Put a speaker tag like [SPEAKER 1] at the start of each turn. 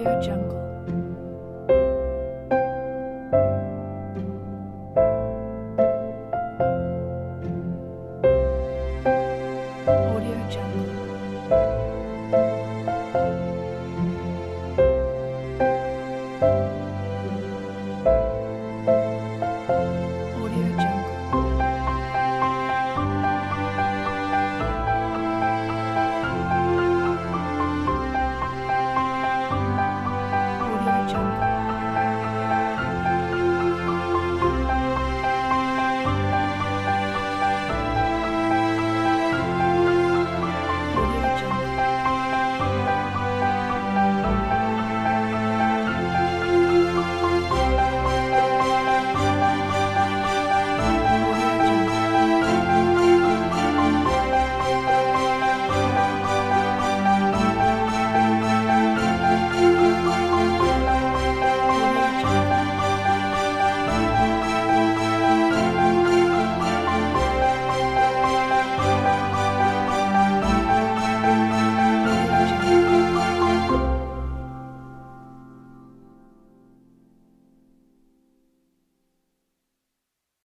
[SPEAKER 1] Audio Jungle.